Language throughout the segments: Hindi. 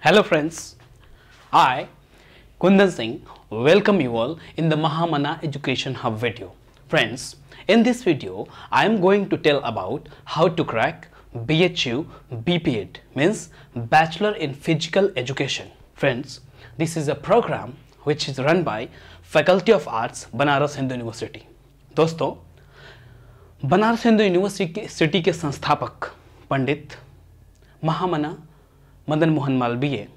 Hello friends, I, Kundan Singh, welcome you all in the Mahamana Education Hub video. Friends, in this video, I am going to tell about how to crack BHU BPEd means Bachelor in Physical Education. Friends, this is a program which is run by Faculty of Arts, Banaras Hindu University. दोस्तों बनारस हिंदू यूनिवर्सिटी सिटी के संस्थापक पंडित महामना मदन मोहन मालवीय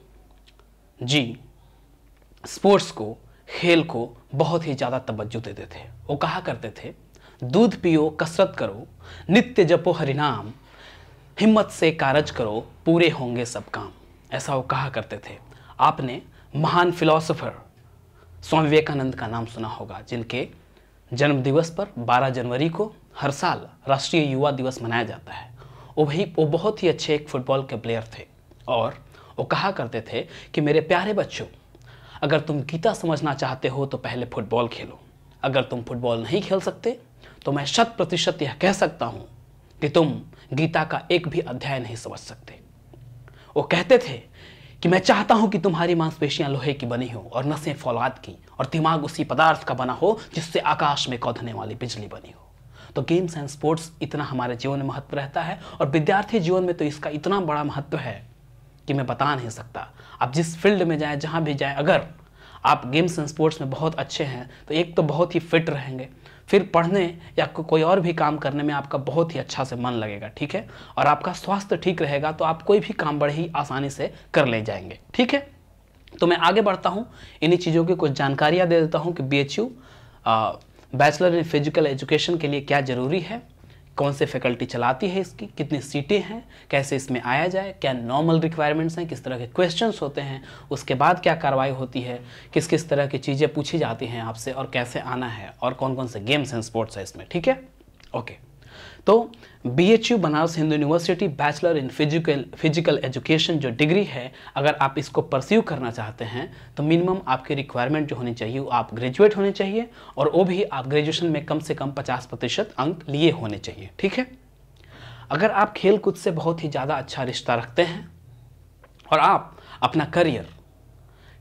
जी स्पोर्ट्स को, खेल को बहुत ही ज़्यादा तवज्जो देते थे। वो कहा करते थे, दूध पियो, कसरत करो, नित्य जपो हरिनाम, हिम्मत से कारज करो, पूरे होंगे सब काम। ऐसा वो कहा करते थे। आपने महान फिलोसोफर स्वामी विवेकानंद का नाम सुना होगा, जिनके जन्म दिवस पर 12 जनवरी को हर साल राष्ट्रीय युवा दिवस मनाया जाता है। वो वही, वो बहुत ही अच्छे एक फुटबॉल के प्लेयर थे। और वो कहा करते थे कि मेरे प्यारे बच्चों, अगर तुम गीता समझना चाहते हो तो पहले फुटबॉल खेलो। अगर तुम फुटबॉल नहीं खेल सकते तो मैं शत प्रतिशत यह कह सकता हूँ कि तुम गीता का एक भी अध्याय नहीं समझ सकते। वो कहते थे कि मैं चाहता हूँ कि तुम्हारी मांसपेशियाँ लोहे की बनी हो और नसें फौलाद की और दिमाग उसी पदार्थ का बना हो जिससे आकाश में कौधने वाली बिजली बनी हो। तो गेम्स एंड स्पोर्ट्स इतना हमारे जीवन में महत्व रहता है और विद्यार्थी जीवन में तो इसका इतना बड़ा महत्व है। कि मैं बता नहीं सकता। आप जिस फ़ील्ड में जाएँ जहाँ भी जाएँ अगर आप गेम्स एंड स्पोर्ट्स में बहुत अच्छे हैं तो एक तो बहुत ही फिट रहेंगे। फिर पढ़ने या को, कोई और भी काम करने में आपका बहुत ही अच्छा से मन लगेगा ठीक है? और आपका स्वास्थ्य ठीक रहेगा तो आप कोई भी काम बड़े ही आसानी से कर ले जाएँगे ठीक है? तो मैं आगे बढ़ता हूँ इन्हीं चीज़ों की कुछ जानकारियाँ दे देता हूँ कि B bachelor in physical education के लिए क्या ज़रूरी है। कौन से फैकल्टी चलाती है इसकी, कितनी सीटें हैं, कैसे इसमें आया जाए, क्या नॉर्मल रिक्वायरमेंट्स हैं, किस तरह के क्वेश्चंस होते हैं, उसके बाद क्या कार्रवाई होती है किस किस तरह की चीज़ें पूछी जाती हैं आपसे और कैसे आना है, और कौन कौन से गेम्स हैं स्पोर्ट्स हैं इसमें, ठीक है? ओके तो B H U Banaras Hindu university bachelor in physical physical education जो डिग्री है, अगर आप इसको परस्यू करना चाहते हैं तो मिनिमम आपकी रिक्वायरमेंट जो होनी चाहिए वो आप ग्रेजुएट होने चाहिए और वो भी आप ग्रेजुएशन में कम से कम 50 प्रतिशत अंक लिए होने चाहिए, ठीक है? अगर आप खेल कूद से बहुत ही ज़्यादा अच्छा रिश्ता रखते हैं और आप अपना करियर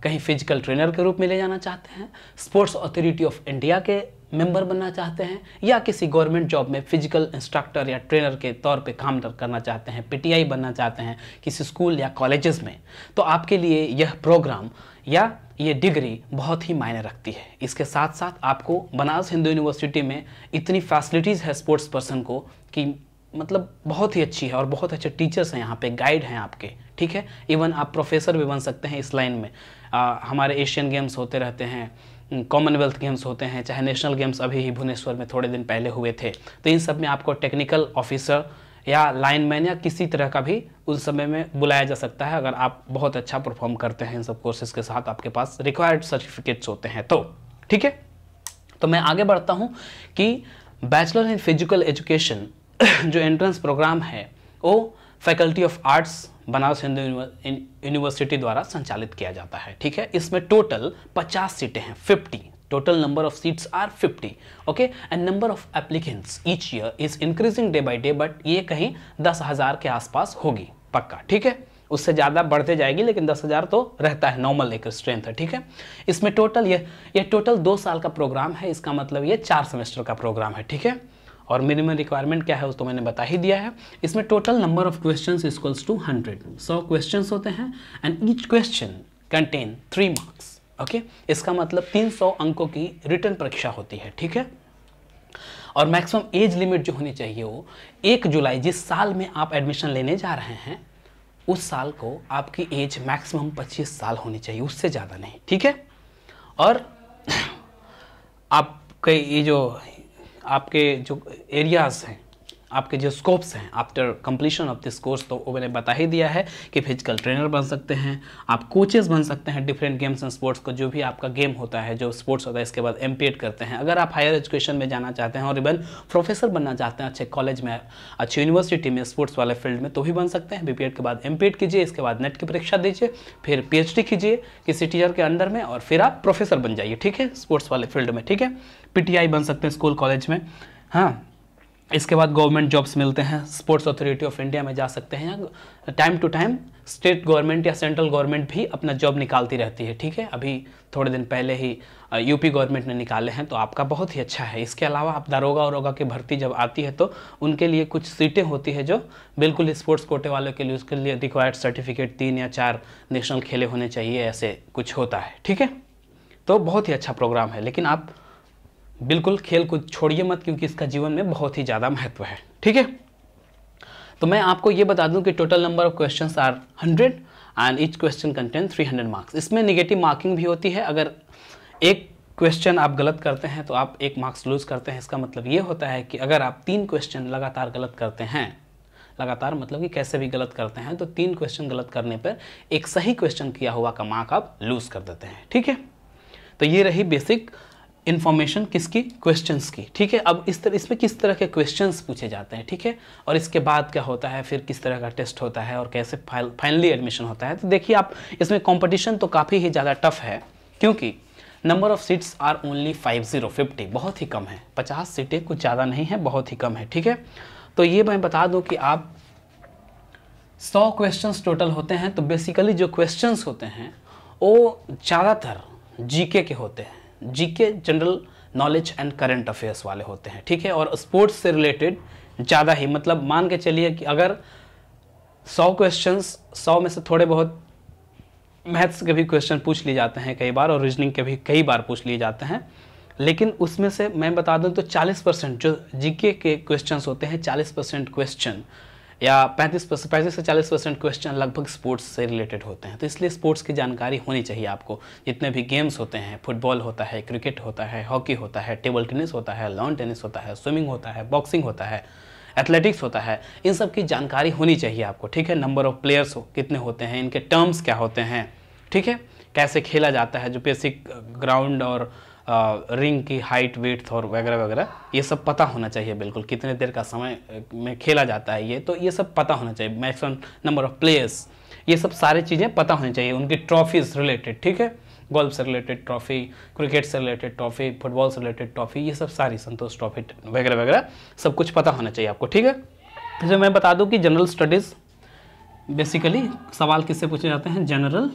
कहीं फ़िज़िकल ट्रेनर के रूप में ले जाना चाहते हैं स्पोर्ट्स अथॉरिटी ऑफ़ इंडिया के मेंबर बनना चाहते हैं या किसी गवर्नमेंट जॉब में फ़िज़िकल इंस्ट्रक्टर या ट्रेनर के तौर पे काम करना चाहते हैं पीटीआई बनना चाहते हैं किसी स्कूल या कॉलेजेस में तो आपके लिए यह प्रोग्राम या ये डिग्री बहुत ही मायने रखती है। इसके साथ साथ आपको बनारस हिंदू यूनिवर्सिटी में इतनी फैसिलिटीज़ है स्पोर्ट्स पर्सन को कि मतलब बहुत ही अच्छी है और बहुत अच्छे टीचर्स हैं यहाँ पे गाइड हैं आपके ठीक है? इवन आप प्रोफेसर भी बन सकते हैं इस लाइन में। आ, हमारे एशियन गेम्स होते रहते हैं कॉमनवेल्थ गेम्स होते हैं, चाहे नेशनल गेम्स अभी ही भुवनेश्वर में थोड़े दिन पहले हुए थे। तो इन सब में आपको टेक्निकल ऑफिसर या लाइनमैन या किसी तरह का भी उस समय में बुलाया जा सकता है, अगर आप बहुत अच्छा परफॉर्म करते हैं इन सब कोर्सेज के साथ, आपके पास रिक्वायर्ड सर्टिफिकेट्स होते हैं। तो ठीक है? तो मैं आगे बढ़ता हूँ कि बैचलर इन फ़िज़िकल एजुकेशन जो एंट्रेंस प्रोग्राम है, वो faculty of arts Banaras Hindu university द्वारा संचालित किया जाता है, ठीक है? इसमें टोटल 50 सीटें हैं 50 total number of seats are 50 okay and number of applicants each year is increasing day by day but ये कहीं दस हज़ार के आसपास होगी, पक्का, ठीक है? उससे ज़्यादा बढ़ते जाएगी, लेकिन दस हज़ार तो रहता है नॉर्मल एक स्ट्रेंथ है, ठीक है? इसमें टोटल ये ये टोटल दो साल का प्रोग्राम है, इसका मतलब ये चार सेमेस्टर का प्रोग्राम है, ठीक है? और मिनिमम रिक्वायरमेंट क्या है उस तो मैंने बता ही दिया है। इसमें total number of question equals to hundred सौ क्वेश्चन होते हैं and each question contain three marks okay इसका मतलब 300 अंकों की रिटर्न परीक्षा होती है, ठीक है? और मैक्सिमम एज लिमिट जो होनी चाहिए वो एक जुलाई जिस साल में आप एडमिशन लेने जा रहे हैं, उस साल को आपकी एज मैक्सिमम 25 साल होनी चाहिए, उससे ज़्यादा नहीं, ठीक है? और आपके ये जो आपके जो एरियाज़ हैं आपके जो स्कोप्स हैं after completion of this course तो वो मैंने बता ही दिया है कि फ़िज़िकल ट्रेनर बन सकते हैं, आप कोचेस बन सकते हैं डिफरेंट गेम्स एंड स्पोर्ट्स को, जो भी आपका गेम होता है, जो स्पोर्ट्स होता है, इसके बाद एम करते हैं। अगर आप हायर एजुकेशन में जाना चाहते हैं और इवन प्रोफेसर बनना चाहते हैं, अच्छे कॉलेज में, अच्छी यूनिवर्सिटी में स्पोर्ट्स वाले फ़ील्ड में तो भी बन सकते हैं। बी के बाद एम कीजिए, इसके बाद नेट की परीक्षा दीजिए, फिर पीएचडी कीजिए किसी टीचर के अंडर में और फिर आप प्रोफेसर बन जाइए, ठीक है? स्पोर्ट्स वाले फ़ील्ड में, ठीक है? पीटीआई बन सकते हैं स्कूल कॉलेज में। हाँ। इसके बाद गवर्नमेंट जॉब्स मिलते हैं, स्पोर्ट्स अथॉरिटी ऑफ़ इंडिया में जा सकते हैं time to time state government या सेंट्रल गवर्नमेंट भी अपना जॉब निकालती रहती है, ठीक है? अभी थोड़े दिन पहले ही यूपी गवर्नमेंट ने निकाले हैं तो आपका बहुत ही अच्छा है। इसके अलावा आप दारोगा और की भर्ती जब आती है तो उनके लिए कुछ सीटें होती है जो बिल्कुल स्पोर्ट्स कोटे वालों के लिए, उसके लिए रिक्वायर्ड सर्टिफिकेट तीन या चार नेशनल खेले होने चाहिए, ऐसे कुछ होता है, ठीक है? तो बहुत ही अच्छा प्रोग्राम है, लेकिन आप बिल्कुल खेल को छोड़िए मत, क्योंकि इसका जीवन में बहुत ही ज़्यादा महत्व है। ठीक है? तो मैं आपको ये बता दूँ कि total number of question are hundred and each question content three hundred marks इसमें निगेटिव मार्किंग भी होती है। अगर एक क्वेश्चन आप गलत करते हैं तो आप एक मार्क्स लूज करते हैं। इसका मतलब ये होता है कि अगर आप तीन क्वेश्चन लगातार गलत करते हैं, लगातार मतलब कि कैसे भी गलत करते हैं तो तीन क्वेश्चन गलत करने पर एक सही क्वेश्चन किया हुआ का मार्क आप लूज कर देते हैं। ठीक है? तो ये रही बेसिक इन्फॉर्मेशन किसकी? क्वेश्चंस की। ठीक है? अब इस तरह इसमें किस तरह के क्वेश्चंस पूछे जाते हैं? ठीक है? और इसके बाद क्या होता है? फिर किस तरह का टेस्ट होता है? और कैसे फाइनली एडमिशन होता है? तो देखिए आप, इसमें कंपटीशन तो काफ़ी ही ज़्यादा टफ है। क्योंकि number of seats are only five zero fifty बहुत ही कम है। पचास सीटें कुछ ज़्यादा नहीं है, बहुत ही कम है। ठीक है? तो ये मैं बता दूँ कि आप सौ क्वेश्चंस टोटल होते हैं तो बेसिकली जो क्वेश्चंस होते हैं, वो ज़्यादातर जीके के होते हैं। GK, general knowledge and current affairs वाले होते हैं, ठीक है? और स्पोर्ट्स से रिलेटेड ज़्यादा ही मतलब मान के चलिए कि अगर सौ क्वेश्चंस सौ में से थोड़े बहुत मैथ्स के भी क्वेश्चन पूछ लिए जाते हैं कई बार और रीजनिंग के भी कई बार पूछ लिए जाते हैं, लेकिन उसमें से मैं बता दूँ तो 40 परसेंट जो जीके के क्वेश्चंस होते हैं 40 परसेंट क्वेश्चन या 35 परसेंट, पैंतीस से 40 परसेंट क्वेश्चन लगभग स्पोर्ट्स से रिलेटेड होते हैं। तो इसलिए स्पोर्ट्स की जानकारी होनी चाहिए आपको। जितने भी गेम्स होते हैं फुटबॉल होता है क्रिकेट होता है हॉकी होता है टेबल टेनिस होता है लॉन टेनिस होता है स्विमिंग होता है बॉक्सिंग होता है एथलेटिक्स होता है, इन सब की जानकारी होनी चाहिए आपको। ठीक है? नंबर ऑफ़ प्लेयर्स कितने होते हैं, इनके टर्म्स क्या होते हैं। ठीक है? कैसे खेला जाता है, जो बेसिक ग्राउंड और रिंग की हाइट वेट और वगैरह वगैरह, ये सब पता होना चाहिए बिल्कुल, कितने देर का समय में खेला जाता है ये तो ये सब पता होना चाहिए मैक्सिमम नंबर ऑफ़ प्लेयर्स ये सब सारी चीज़ें पता होनी चाहिए, उनकी ट्रॉफीज रिलेटेड ठीक है? गोल्फ से रिलेटेड ट्रॉफी क्रिकेट से रिलेटेड ट्रॉफी फुटबॉल से रिलेटेड ट्रॉफी ये सब सारी संतोष ट्रॉफी वगैरह वगैरह, सब कुछ पता होना चाहिए आपको, ठीक है? जैसे मैं बता दूँ कि जनरल स्टडीज़ बेसिकली सवाल किससे पूछे जाते हैं? जनरल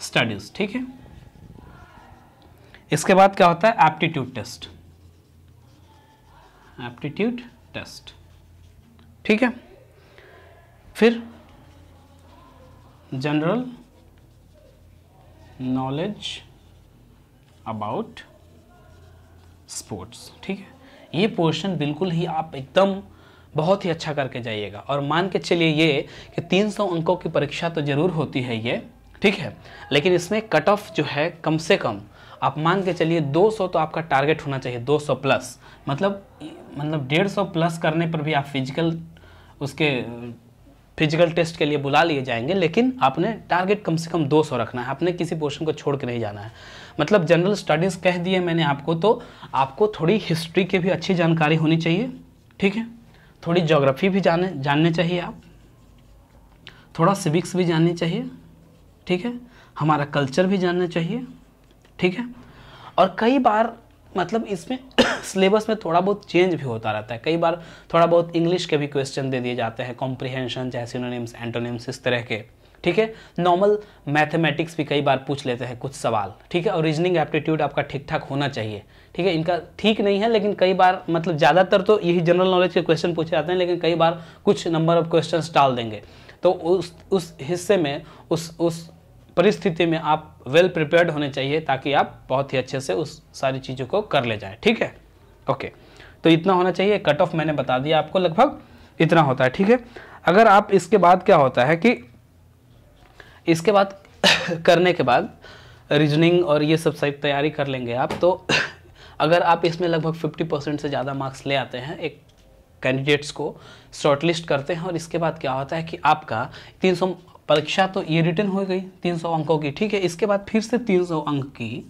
स्टडीज़ ठीक है? इसके बाद क्या होता है? एप्टीट्यूड टेस्ट एप्टीट्यूड टेस्ट ठीक है? फिर जनरल नॉलेज अबाउट स्पोर्ट्स ठीक है? ये पोर्शन बिल्कुल ही आप एकदम बहुत ही अच्छा करके जाइएगा। और मान के चलिए ये कि 300 अंकों की परीक्षा तो ज़रूर होती है ये। ठीक है? लेकिन इसमें कट ऑफ़ जो है कम से कम आप मान के चलिए 200 तो आपका टारगेट होना चाहिए 200 प्लस मतलब मतलब 150 प्लस करने पर भी आप फ़िज़िकल उसके फ़िज़िकल टेस्ट के लिए बुला लिए जाएँगे, लेकिन आपने टारगेट कम से कम 200 रखना है। आपने किसी पोर्शन को छोड़ के नहीं जाना है। मतलब जनरल स्टडीज़ कह दिए मैंने आपको तो आपको थोड़ी हिस्ट्री की भी अच्छी जानकारी होनी चाहिए, ठीक है? थोड़ी जोग्राफी भी जाने, जानने चाहिए आप। थोड़ा सिविक्स भी जाननी चाहिए, ठीक है? हमारा कल्चर भी जानना चाहिए। ठीक है? और कई बार मतलब इसमें सिलेबस में थोड़ा बहुत चेंज भी होता रहता है। कई बार थोड़ा बहुत इंग्लिश के भी क्वेश्चन दे दिए जाते हैं कॉम्प्रिहेंशन चाहे सिनोनिम्स एंटोनिम्स इस तरह के। ठीक है? नॉर्मल मैथमेटिक्स भी कई बार पूछ लेते हैं, कुछ सवाल। ठीक है? और रीजनिंग एप्टीट्यूड आपका ठीक ठाक होना चाहिए। ठीक है? इनका ठीक नहीं है, लेकिन कई बार मतलब ज़्यादातर तो यही जनरल नॉलेज के क्वेश्चन पूछे जाते हैं, लेकिन कई बार कुछ नंबर ऑफ़ क्वेश्चन डाल देंगे। तो उस उस हिस्से में, उस उस परिस्थिति में आप वेल प्रिपेयर्ड होने चाहिए ताकि आप बहुत ही अच्छे से उस सारी चीज़ों को कर ले जाएँ, ठीक है? ओके तो इतना होना चाहिए कट ऑफ़ मैंने बता दिया आपको लगभग, इतना होता है, ठीक है? अगर आप इसके बाद क्या होता है कि इसके बाद करने के बाद रीजनिंग और ये सब सही तैयारी कर लेंगे आप तो अगर आप इसमें लगभग 50 परसेंट से ज़्यादा मार्क्स ले आते हैं, एक कैंडिडेट्स को शॉर्टलिस्ट करते हैं और इसके बाद क्या होता है कि आपका 300 परीक्षा तो ये रिटर्न हो गई 300 अंकों की। ठीक है, इसके बाद फिर से 300 अंक की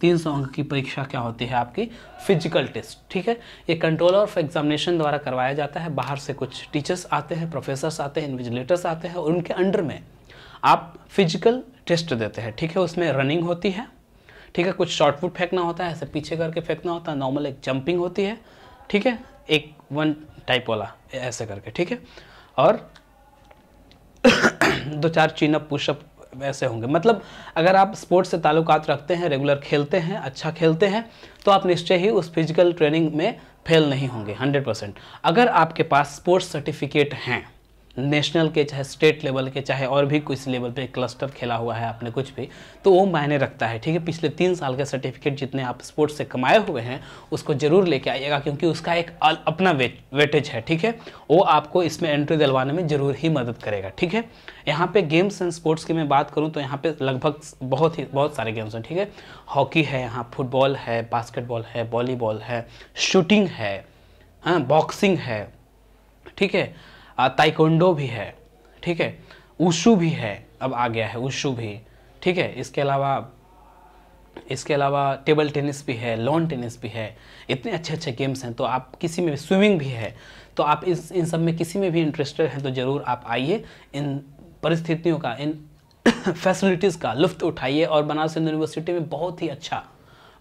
300 अंक की परीक्षा क्या होती है आपकी? फ़िज़िकल टेस्ट ठीक है? ये कंट्रोलर ऑफ़ एग्जामिनेशन द्वारा करवाया जाता है। बाहर से कुछ टीचर्स आते हैं प्रोफेसर्स आते हैं इन्विजिलेटर्स आते हैं और उनके अंडर में आप फ़िज़िकल टेस्ट देते हैं। ठीक है, उसमें रनिंग होती है। ठीक है, कुछ शॉर्ट फुट फेंकना होता है, ऐसे पीछे करके फेंकना होता है नॉर्मल एक जंपिंग होती है। ठीक है, एक वन टाइप वाला, ऐसे करके, ठीक है? और दो चार चिनअप पुशअप वैसे होंगे। मतलब अगर आप स्पोर्ट्स से ताल्लुकात रखते हैं रेगुलर खेलते हैं अच्छा खेलते हैं तो आप निश्चय ही उस फ़िज़िकल ट्रेनिंग में फेल नहीं होंगे 100 परसेंट अगर आपके पास स्पोर्ट्स सर्टिफिकेट हैं नेशनल के, चाहे स्टेट लेवल के, चाहे और भी कुछ लेवल पे क्लस्टर खेला हुआ है आपने कुछ भी तो वो मायने रखता है, ठीक है? पिछले तीन साल के सर्टिफिकेट जितने आप स्पोर्ट्स से कमाए हुए हैं, उसको ज़रूर लेके आइएगा, क्योंकि उसका एक अपना वेट वेटेज है, ठीक है? वो आपको इसमें एंट्री दिलवाने में ज़रूर ही मदद करेगा, ठीक है? यहाँ पे गेम्स एंड स्पोर्ट्स की मैं बात करूँ तो यहाँ पे लगभग बहुत ही, बहुत सारे गेम्स हैं, ठीक है? हॉकी है यहाँ, फुटबॉल है बास्केटबॉल है वॉलीबॉल है शूटिंग है हाँ बॉक्सिंग है, ठीक है? ताइकोंडो भी है, ठीक है? उशू भी है, अब आ गया है उशू भी, ठीक है? इसके अलावा इसके अलावा टेबल टेनिस भी है, लॉन टेनिस भी है, इतने अच्छे अच्छे गेम्स हैं तो आप किसी में भी, स्विमिंग भी है तो आप इस, इन सब में किसी में भी इंटरेस्टेड हैं तो ज़रूर आप आइए, इन परिस्थितियों का, इन फैसिलिटीज़ का लुफ्त उठाइए, और बनारस हिंदू यूनिवर्सिटी में बहुत ही अच्छा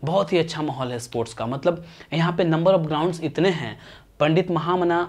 बहुत ही अच्छा माहौल है स्पोर्ट्स का मतलब यहाँ पे नंबर ऑफ़ ग्राउंड्स इतने हैं, पंडित महामना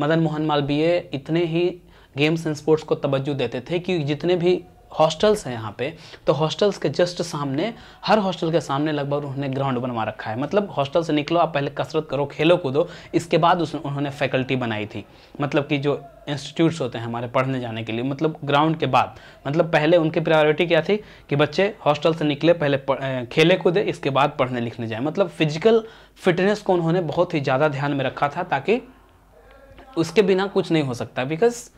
मदन मोहन मालवीय इतने ही गेम्स एंड स्पोर्ट्स को तवज्जो देते थे कि जितने भी हॉस्टल्स हैं यहाँ पे तो हॉस्टल्स के जस्ट सामने, हर हॉस्टल के सामने लगभग उन्होंने ग्राउंड बनवा रखा है। मतलब हॉस्टल से निकलो, आप पहले कसरत करो, खेलो कूदो, इसके बाद उस, उन्होंने फैकल्टी बनाई थी। मतलब कि जो इंस्टीट्यूट्स होते हैं हमारे पढ़ने जाने के लिए मतलब ग्राउंड के बाद। मतलब पहले उनकी प्रायोरिटी क्या थी कि बच्चे हॉस्टल से निकले, पहले खेले कूदे, इसके बाद पढ़ने लिखने जाए। मतलब फ़िज़िकल फिटनेस को उन्होंने बहुत ही ज़्यादा ध्यान में रखा था ताकि उसके बिना कुछ नहीं हो सकता because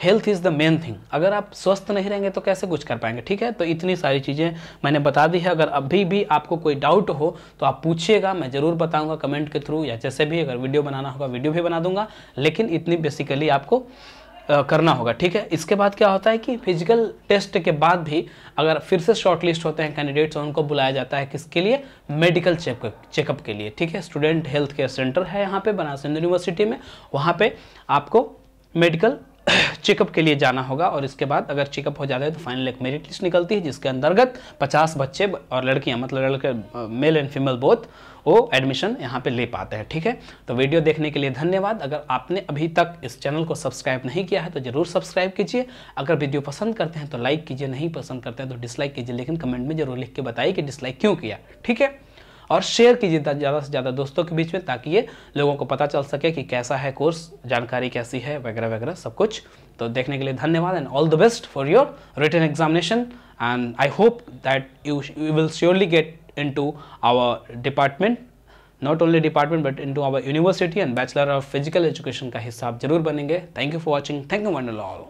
health is the main thing अगर आप स्वस्थ नहीं रहेंगे तो कैसे कुछ कर पाएँगे, ठीक है? तो इतनी सारी चीज़ें मैंने बता दी है। अगर अभी भी आपको कोई डाउट हो तो आप पूछिएगा, मैं ज़रूर बताऊँगा कमेंट के थ्रू या जैसे भी अगर वीडियो बनाना होगा वीडियो भी बना दूँगा। लेकिन इतनी बेसिकली आपको करना होगा, ठीक है? इसके बाद क्या होता है कि फ़िज़िकल टेस्ट के बाद भी अगर फिर से शॉर्ट लिस्ट होते हैं कैंडिडेट्स और उनको बुलाया जाता है किसके लिए? मेडिकल चेकअप चेकअप के लिए, ठीक है? स्टूडेंट हेल्थ केयर सेंटर है यहाँ पे, बनारस यूनिवर्सिटी में। वहाँ पे आपको मेडिकल चेकअप के लिए जाना होगा और इसके बाद अगर चेकअप हो जाता है तो फाइनल एक मेरिट लिस्ट निकलती है, जिसके अंतर्गत 50 बच्चे और लड़कियाँ मतलब लड़के मेल एंड फीमेल बोथ वो एडमिशन यहाँ पे ले पाते हैं, ठीक है? तो वीडियो देखने के लिए धन्यवाद। अगर आपने अभी तक इस चैनल को सब्सक्राइब नहीं किया है तो ज़रूर सब्सक्राइब कीजिए। अगर वीडियो पसंद करते हैं तो लाइक कीजिए, नहीं पसंद करते हैं तो डिसलाइक कीजिए, लेकिन कमेंट में ज़रूर लिख के बताइए कि डिसलाइक क्यों किया, ठीक है? और शेयर कीजिए ज़्यादा से ज़्यादा दोस्तों के बीच में ताकि ये लोगों को पता चल सके कि कैसा है कोर्स जानकारी कैसी है, वगैरह वगैरह, सब कुछ। तो देखने के लिए धन्यवाद and all the best for your written examination and I hope that you you will surely get into our department not only department but into our university and bachelor of physical education का हिस्सा आप ज़रूर बनेंगे। Thank you for watching thank you one all